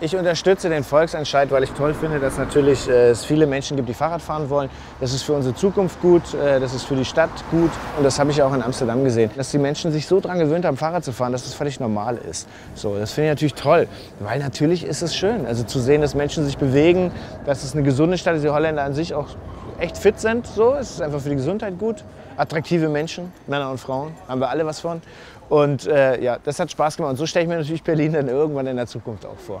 Ich unterstütze den Volksentscheid, weil ich toll finde, dass natürlich äh, es viele Menschen gibt, die Fahrrad fahren wollen. Das ist für unsere Zukunft gut, äh, das ist für die Stadt gut und das habe ich auch in Amsterdam gesehen, dass die Menschen sich so daran gewöhnt haben, Fahrrad zu fahren, dass es völlig normal ist. So, das finde ich natürlich toll, weil natürlich ist es schön, also zu sehen, dass Menschen sich bewegen, dass es eine gesunde Stadt ist, die Holländer an sich auch echt fit sind. So, es ist einfach für die Gesundheit gut. Attraktive Menschen, Männer und Frauen, haben wir alle was von. Und äh, ja, das hat Spaß gemacht. Und so stelle ich mir natürlich Berlin dann irgendwann in der Zukunft auch vor.